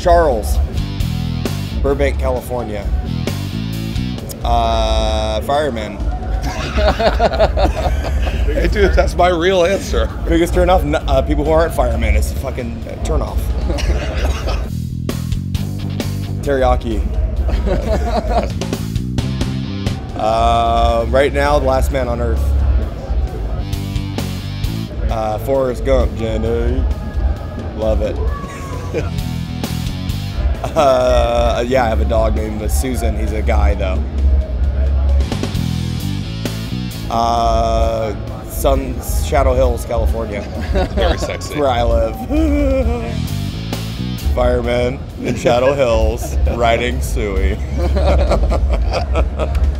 Charles, Burbank, California. Uh, fireman. Hey, dude, that's my real answer. Biggest turn off? Uh, people who aren't firemen. It's a fucking uh, turn off. Teriyaki. uh, right now, the last man on earth. Uh, Forrest Gump, Jenny. Love it. Uh, yeah, I have a dog named Susan. He's a guy, though. Uh, Sun Shadow Hills, California. Very sexy. where I live. Fireman in Shadow Hills, riding Suey.